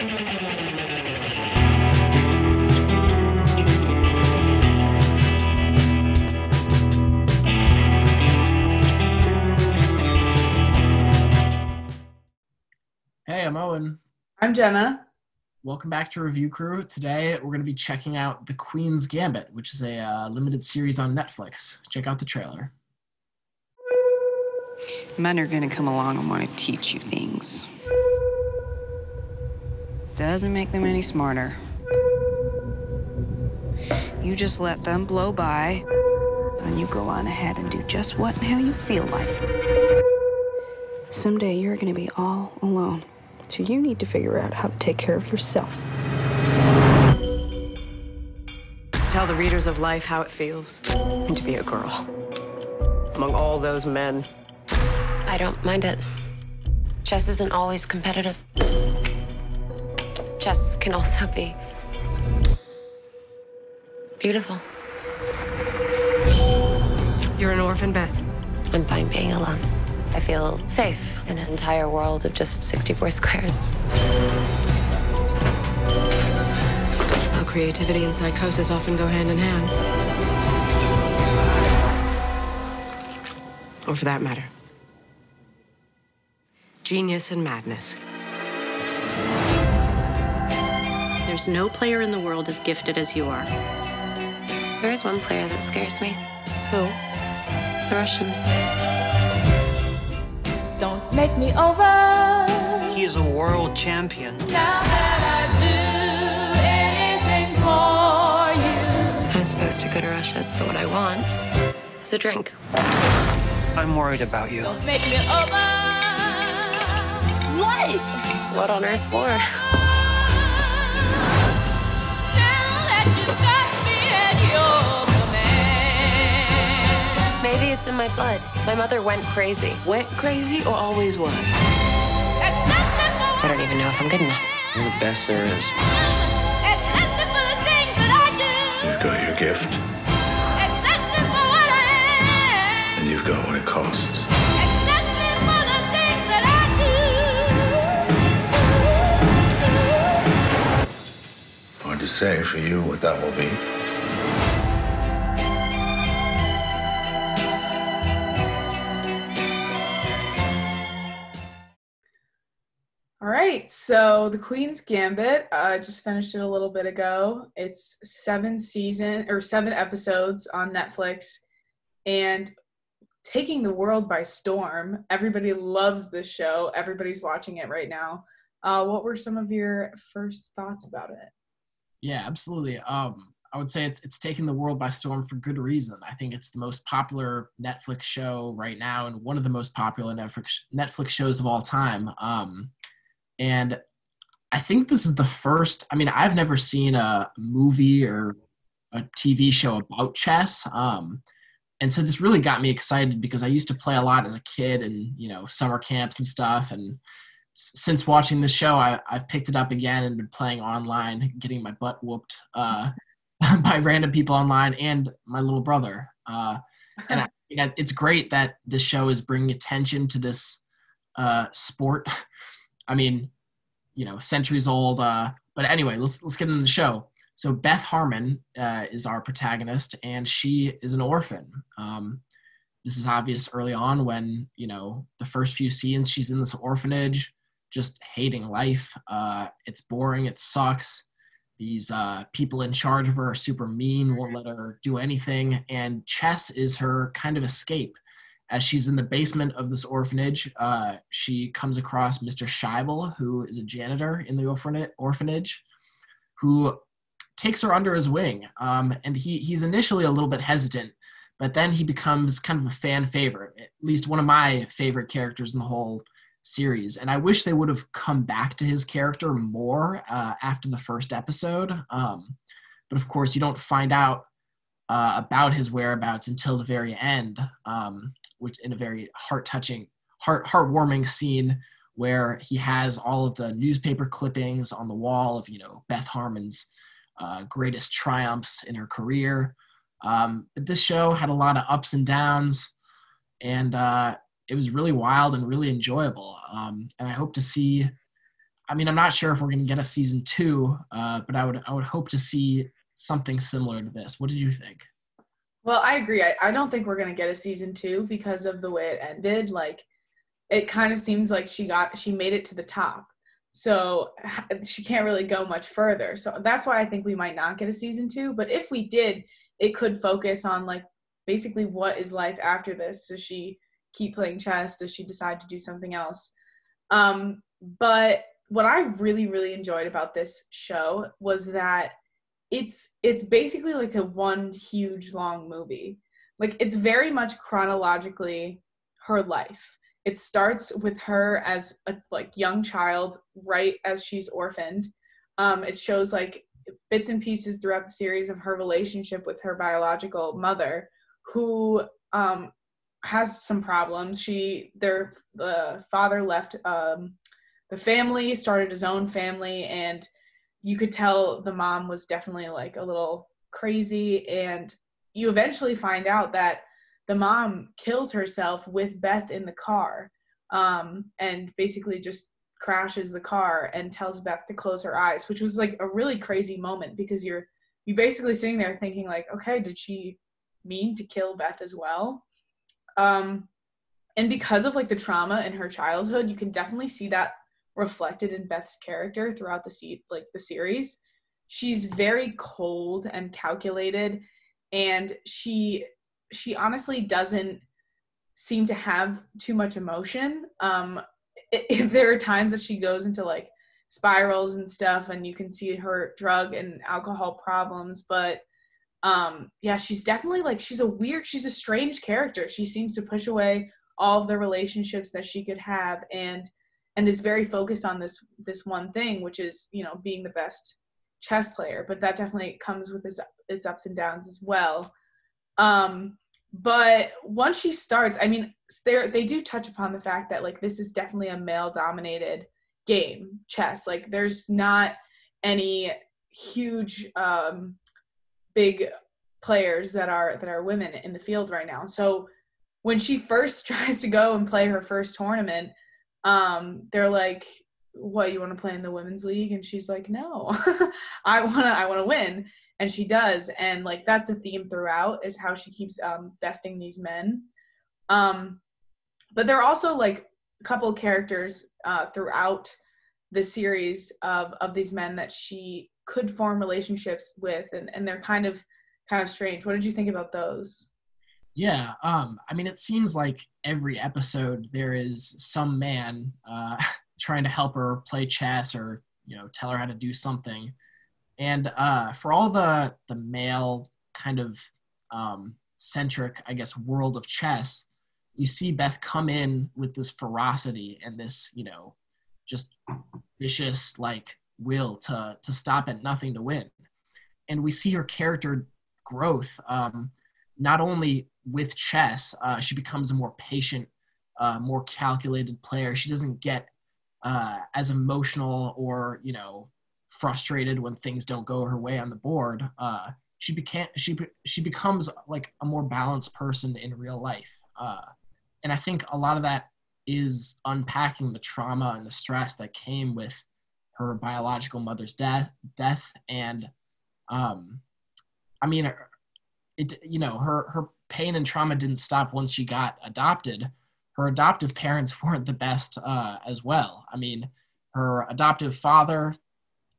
Hey, I'm Owen. I'm Jenna. Welcome back to Review Crew. Today we're going to be checking out The Queen's Gambit, which is a uh, limited series on Netflix. Check out the trailer. Men are gonna come along and want to teach you things. Doesn't make them any smarter. You just let them blow by, and you go on ahead and do just what and how you feel like. Someday you're gonna be all alone, so you need to figure out how to take care of yourself. Tell the readers of life how it feels and to be a girl among all those men. I don't mind it. Chess isn't always competitive. Chess can also be beautiful. You're an orphan, Beth. I'm fine being alone. I feel safe in an entire world of just 64 squares. How creativity and psychosis often go hand in hand. Or for that matter, genius and madness. There's no player in the world as gifted as you are. There is one player that scares me Who? the Russian. Don't make me over. He is a world champion. Now that I do anything for you. I'm supposed to go to Russia, but what I want is a drink. I'm worried about you. Don't make me over. Like. What on earth for? Maybe it's in my blood. My mother went crazy. Went crazy or always was? Accept me for I don't even know if I'm good enough. You're the best there is. Accept for the things that I do. You've got your gift, Accept for what I am. and you've got what it costs. Say for you what that will be. All right, so The Queen's Gambit, I uh, just finished it a little bit ago. It's seven season or seven episodes on Netflix and taking the world by storm. Everybody loves this show. Everybody's watching it right now. Uh, what were some of your first thoughts about it? Yeah, absolutely. Um, I would say it's it's taken the world by storm for good reason. I think it's the most popular Netflix show right now, and one of the most popular Netflix Netflix shows of all time. Um, and I think this is the first. I mean, I've never seen a movie or a TV show about chess. Um, and so this really got me excited because I used to play a lot as a kid and you know summer camps and stuff. And since watching the show, I, I've picked it up again and been playing online, getting my butt whooped uh, by random people online and my little brother. Uh, and I, think it's great that this show is bringing attention to this uh, sport. I mean, you know, centuries old. Uh, but anyway, let's let's get into the show. So Beth Harmon uh, is our protagonist, and she is an orphan. Um, this is obvious early on when you know the first few scenes she's in this orphanage, just hating life. Uh, it's boring. It sucks. These uh, people in charge of her are super mean, won't let her do anything, and chess is her kind of escape as she's in the basement of this orphanage, uh, she comes across Mr. Shaibel, who is a janitor in the orphanage, who takes her under his wing. Um, and he, he's initially a little bit hesitant, but then he becomes kind of a fan favorite, at least one of my favorite characters in the whole series. And I wish they would have come back to his character more uh, after the first episode. Um, but of course, you don't find out uh, about his whereabouts until the very end, um, which in a very heart touching, heart heartwarming scene where he has all of the newspaper clippings on the wall of you know Beth Harmon's uh, greatest triumphs in her career. Um, but this show had a lot of ups and downs, and uh, it was really wild and really enjoyable. Um, and I hope to see. I mean, I'm not sure if we're going to get a season two, uh, but I would I would hope to see something similar to this. What did you think? Well, I agree. I, I don't think we're gonna get a season two because of the way it ended. Like, it kind of seems like she got she made it to the top, so she can't really go much further. So that's why I think we might not get a season two. But if we did, it could focus on like basically what is life after this. So she keep playing chess? Does she decide to do something else? Um, but what I really really enjoyed about this show was that it's it's basically like a one huge long movie. Like it's very much chronologically her life. It starts with her as a like young child, right as she's orphaned. Um, it shows like bits and pieces throughout the series of her relationship with her biological mother, who um, has some problems. She their the father left um, the family, started his own family, and you could tell the mom was definitely like a little crazy and you eventually find out that the mom kills herself with Beth in the car um, and basically just crashes the car and tells Beth to close her eyes, which was like a really crazy moment because you're you basically sitting there thinking like, okay, did she mean to kill Beth as well? Um, and because of like the trauma in her childhood, you can definitely see that reflected in Beth's character throughout the se- like the series. She's very cold and calculated and she she honestly doesn't seem to have too much emotion. Um it, there are times that she goes into like spirals and stuff and you can see her drug and alcohol problems but um yeah she's definitely like she's a weird she's a strange character. She seems to push away all of the relationships that she could have and and is very focused on this this one thing which is you know being the best chess player. But that definitely comes with its its ups and downs as well. Um but once she starts i mean they they do touch upon the fact that like this is definitely a male dominated game chess. Like there's not any huge um big players that are that are women in the field right now so when she first tries to go and play her first tournament um, they're like, "What you want to play in the women's league?" And she's like, "No, I wanna, I wanna win." And she does, and like that's a theme throughout is how she keeps um, besting these men. Um, but there are also like a couple characters uh, throughout the series of of these men that she could form relationships with, and and they're kind of kind of strange. What did you think about those? Yeah, um, I mean, it seems like every episode there is some man uh, trying to help her play chess or you know tell her how to do something, and uh, for all the the male kind of um, centric, I guess, world of chess, you see Beth come in with this ferocity and this you know just vicious like will to to stop at nothing to win, and we see her character growth. Um, not only with chess, uh, she becomes a more patient, uh, more calculated player. She doesn't get uh, as emotional or you know frustrated when things don't go her way on the board. Uh, she became she she becomes like a more balanced person in real life, uh, and I think a lot of that is unpacking the trauma and the stress that came with her biological mother's death death and um, I mean it you know her her pain and trauma didn't stop once she got adopted. Her adoptive parents weren't the best uh, as well. I mean, her adoptive father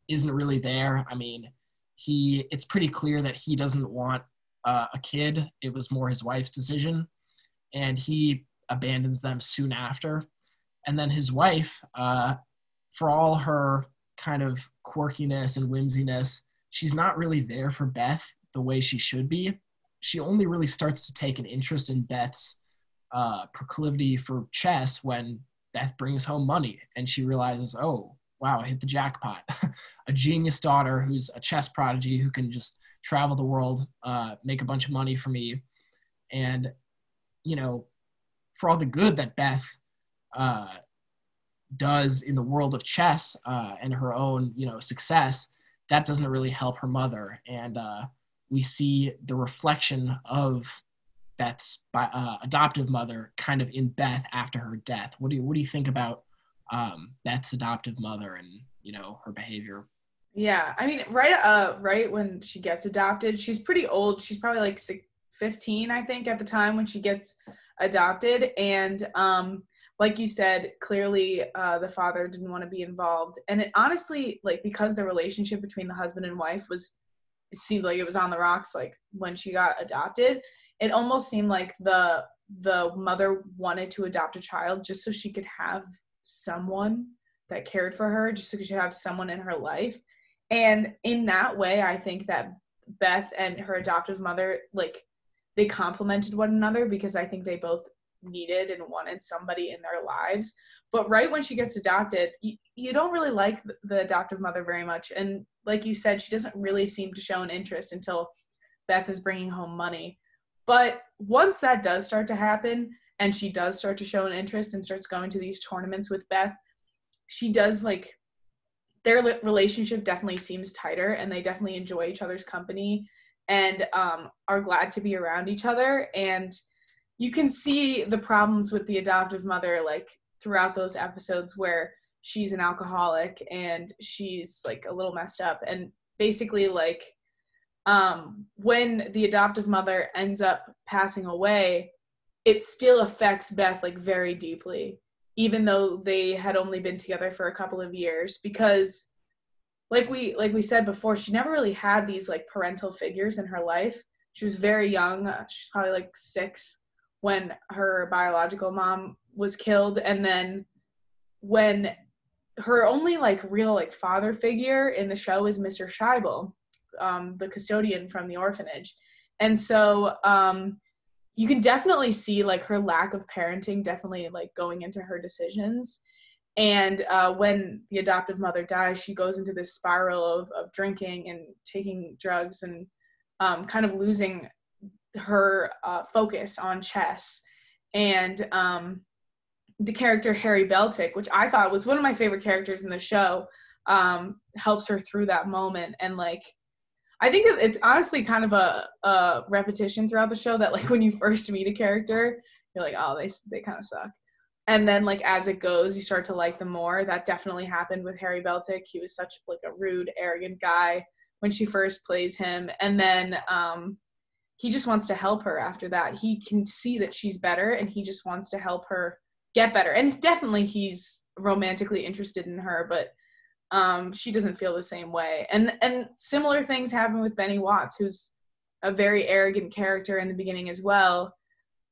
isn't really there. I mean, he it's pretty clear that he doesn't want uh, a kid. It was more his wife's decision, and he abandons them soon after. And then his wife, uh, for all her kind of quirkiness and whimsiness, she's not really there for Beth the way she should be she only really starts to take an interest in Beth's uh, proclivity for chess when Beth brings home money and she realizes, oh, wow, I hit the jackpot. a genius daughter who's a chess prodigy who can just travel the world, uh, make a bunch of money for me. And, you know, for all the good that Beth uh, does in the world of chess uh, and her own, you know, success, that doesn't really help her mother. And, uh, we see the reflection of Beth's uh, adoptive mother kind of in Beth after her death. What do you what do you think about um, Beth's adoptive mother and you know her behavior. Yeah, I mean, right, uh, right when she gets adopted, she's pretty old. She's probably like six, 15, I think, at the time when she gets adopted, and um, like you said, clearly uh, the father didn't want to be involved, and it honestly, like, because the relationship between the husband and wife was, it seemed like it was on the rocks. Like when she got adopted, it almost seemed like the the mother wanted to adopt a child just so she could have someone that cared for her, just so she could have someone in her life. And in that way, I think that Beth and her adoptive mother, like, they complemented one another because I think they both needed and wanted somebody in their lives. But right when she gets adopted, you, you don't really like the, adoptive mother very much. And like you said, she doesn't really seem to show an interest until Beth is bringing home money. But once that does start to happen and she does start to show an interest and starts going to these tournaments with Beth, she does like their relationship definitely seems tighter and they definitely enjoy each other's company and um, are glad to be around each other. And you can see the problems with the adoptive mother like throughout those episodes where she's an alcoholic and she's like a little messed up and basically like um, when the adoptive mother ends up passing away, it still affects Beth like very deeply, even though they had only been together for a couple of years. Because, like we like we said before, she never really had these like parental figures in her life. She was very young. Uh, she's probably like six when her biological mom was killed, and then when her only like real like father figure in the show is Mr. Shaibel um, the custodian from the orphanage. And so um, you can definitely see like her lack of parenting definitely like going into her decisions. And uh, when the adoptive mother dies, she goes into this spiral of, of drinking and taking drugs and um, kind of losing her uh, focus on chess. And um, the character Harry Beltik, which I thought was one of my favorite characters in the show, um, helps her through that moment and like I think it's honestly kind of a, a repetition throughout the show that like when you first meet a character, you're like, oh, they they kind of suck, and then like as it goes, you start to like them more. That definitely happened with Harry Beltik. He was such like a rude, arrogant guy when she first plays him, and then um, he just wants to help her. After that, he can see that she's better, and he just wants to help her get better. And definitely, he's romantically interested in her, but um, she doesn't feel the same way. And and similar things happen with Benny Watts, who's a very arrogant character in the beginning as well.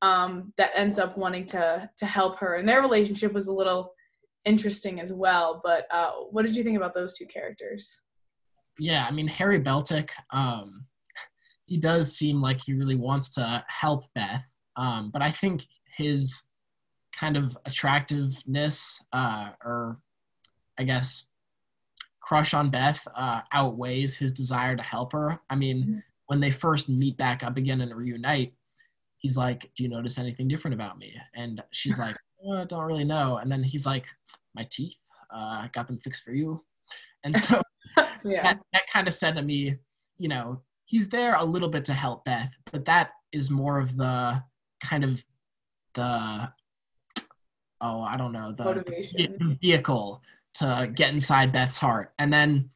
Um, that ends up wanting to to help her, and their relationship was a little interesting as well. But uh, what did you think about those two characters? Yeah, I mean Harry Beltik, um, he does seem like he really wants to help Beth, um, but I think his kind of attractiveness, uh, or I guess crush on Beth uh, outweighs his desire to help her. I mean, mm-hmm. when they first meet back up again and reunite, he's like, "Do you notice anything different about me?" And she's like, oh, "I don't really know." And then he's like, "My teeth, uh, I got them fixed for you." And so yeah. that, that kind of said to me, you know, he's there a little bit to help Beth, but that is more of the kind of the oh, I don't know, the, the vehicle to get inside Beth's heart. And then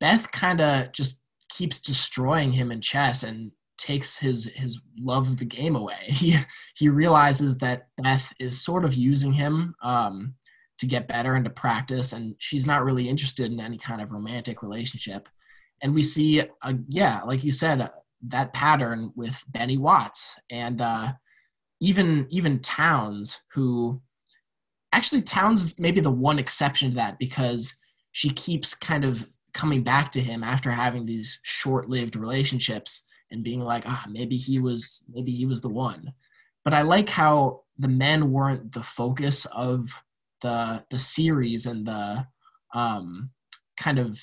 Beth kind of just keeps destroying him in chess and takes his his love of the game away. He he realizes that Beth is sort of using him um, to get better and to practice, and she's not really interested in any kind of romantic relationship. And we see, uh, yeah, like you said, uh, that pattern with Benny Watts and uh, even even Townes, who actually Townes is maybe the one exception to that because she keeps kind of coming back to him after having these short-lived relationships and being like, ah, maybe he was maybe he was the one. But I like how the men weren't the focus of the the series and the um, kind of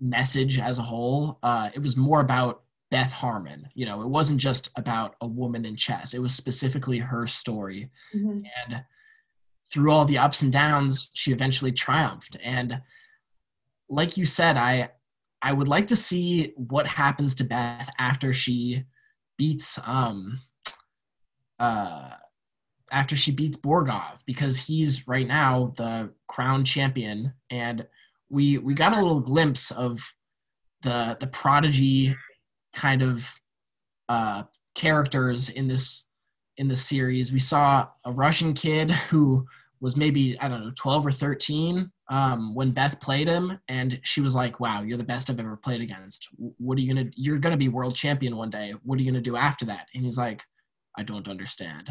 message as a whole. Uh, it was more about Beth Harmon. You know, it wasn't just about a woman in chess. It was specifically her story. Mm-hmm. And through all the ups and downs, she eventually triumphed. And like you said, I I would like to see what happens to Beth after she beats um uh after she beats Borgov because he's right now the crown champion, and we we got a little glimpse of the the prodigy kind of uh, characters in this in the series. We saw a Russian kid who was maybe I don't know 12 or 13 um, when Beth played him, and she was like, "Wow, you're the best I've ever played against. What are you gonna? You're gonna be world champion one day. What are you gonna do after that?" And he's like, "I don't understand.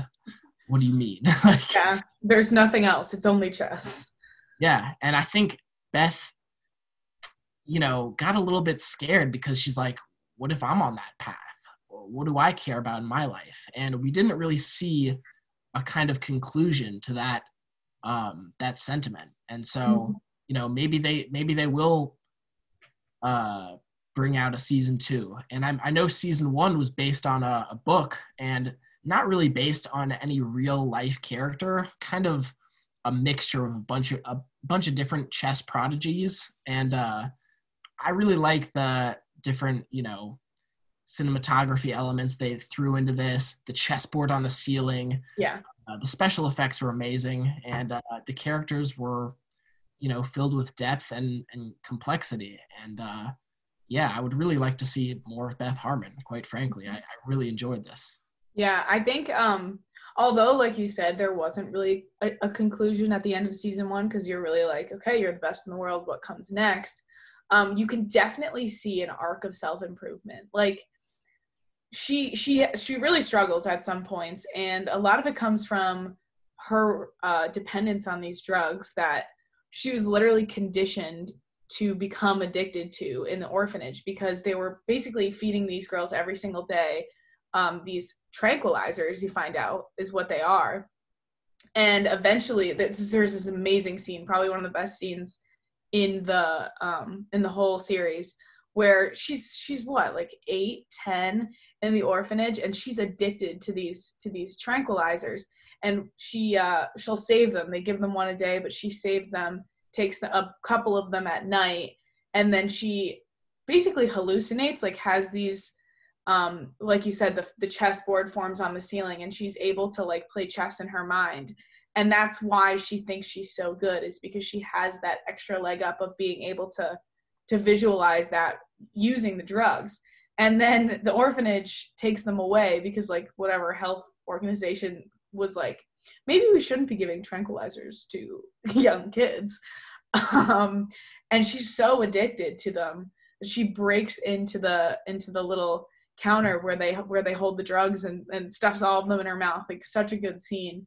What do you mean?" like, Yeah, there's nothing else. It's only chess. yeah, and I think Beth, you know, got a little bit scared because she's like, "What if I'm on that path? What do I care about in my life?" And we didn't really see a kind of conclusion to that um, that sentiment. And so, Mhm. you know, maybe they maybe they will uh, bring out a season two. And I, I know season one was based on a, a book and not really based on any real life character. Kind of a mixture of a bunch of a bunch of different chess prodigies. And uh, I really like the different, you know, cinematography elements they threw into this. The chessboard on the ceiling. Yeah. Uh, the special effects were amazing, and uh, the characters were, you know, filled with depth and and complexity. And uh, yeah, I would really like to see more of Beth Harmon. Quite frankly, I, I really enjoyed this. Yeah, I think um although like you said there wasn't really a, a conclusion at the end of season 1 cuz you're really like okay, you're the best in the world, what comes next? Um you can definitely see an arc of self-improvement. Like she she she really struggles at some points and a lot of it comes from her uh dependence on these drugs that she was literally conditioned to become addicted to in the orphanage because they were basically feeding these girls every single day um, these tranquilizers you find out is what they are. And eventually there's, this amazing scene probably one of the best scenes in the um, in the whole series where she's she's what like eight ten in the orphanage and she's addicted to these to these tranquilizers. And she uh she'll save them. They give them one a day but she saves them takes the, a couple of them at night and then she basically hallucinates like has these um like you said the the chessboard forms on the ceiling and she's able to like play chess in her mind. And that's why she thinks she's so good is because she has that extra leg up of being able to to visualize that using the drugs. And then the orphanage takes them away because like whatever health organization was like maybe we shouldn't be giving tranquilizers to young kids. Um, and she's so addicted to them. She breaks into the into the little counter where they where they hold the drugs and, and stuffs all of them in her mouth like such a good scene.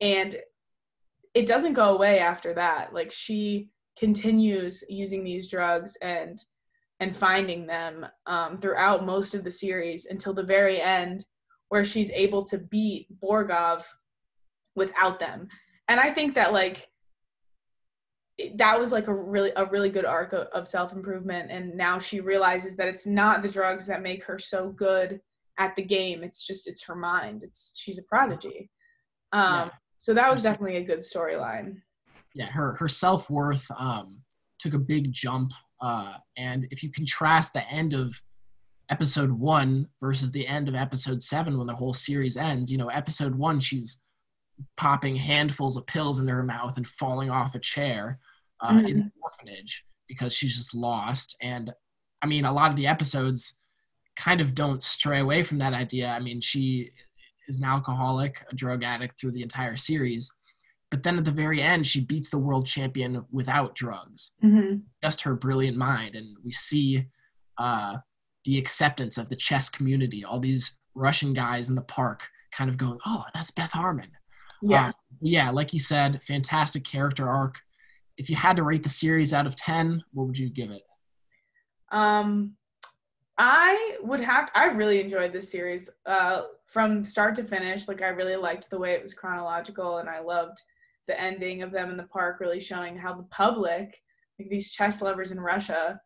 And it doesn't go away after that. Like she continues using these drugs and and finding them um, throughout most of the series until the very end where she's able to beat borgov without them. And i think that like that was like a really a really good arc of, of self-improvement and now she realizes that it's not the drugs that make her so good at the game it's just it's her mind it's she's a prodigy um Yeah. so that was definitely a good storyline yeah, her her self worth um, took a big jump. Uh, and if you contrast the end of episode one versus the end of episode seven, when the whole series ends, you know, episode one she's popping handfuls of pills into her mouth and falling off a chair uh, in the orphanage because she's just lost. And I mean, a lot of the episodes kind of don't stray away from that idea. I mean, she is an alcoholic, a drug addict through the entire series. But then at the very end she beats the world champion without drugs. Mm-hmm. just her brilliant mind. And we see uh, the acceptance of the chess community all these russian guys in the park kind of going oh that's beth harmon. Yeah. Um, yeah like you said fantastic character arc if you had to rate the series out of 10 what would you give it Um, I would have. To, I really enjoyed this series uh, from start to finish. Like I really liked the way it was chronological, and I loved the ending of them in the park, really showing how the public, like these chess lovers in Russia,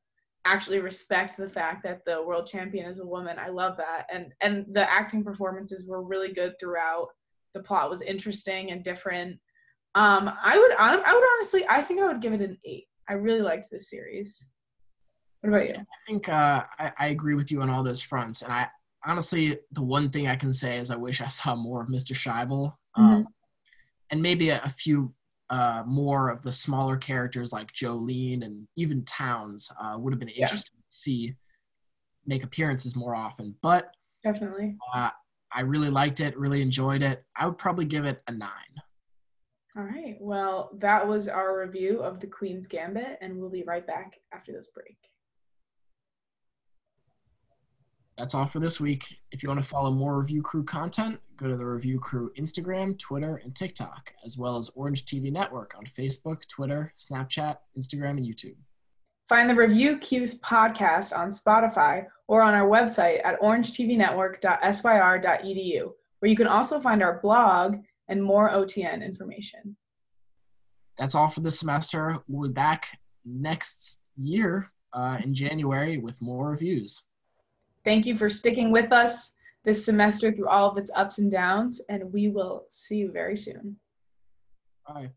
actually respect the fact that the world champion is a woman. I love that, and and the acting performances were really good throughout. The plot was interesting and different. Um, I would. I would honestly. I think I would give it an eight. I really liked this series. What about you? I think uh, I, I agree with you on all those fronts. And I honestly, the one thing I can say is I wish I saw more of Mr. Shaibel. Um, and maybe a, a few uh, more of the smaller characters like Jolene and even Townes uh, would have been Yeah. interesting to see make appearances more often. But Definitely. uh, I really liked it, really enjoyed it. I would probably give it a nine. All right. Well, that was our review of The Queen's Gambit, and we'll be right back after this break. That's all for this week. If you want to follow more Review Crew content, go to the Review Crew Instagram, Twitter, and TikTok, as well as Orange TV Network on Facebook, Twitter, Snapchat, Instagram, and YouTube. Find the Review Crew's podcast on Spotify or on our website at orangetvnetwork.syr.edu, where you can also find our blog and more OTN information. That's all for this semester. We'll be back next year uh, in January with more reviews. Thank you for sticking with us this semester through all of its ups and downs, and we will see you very soon. Bye.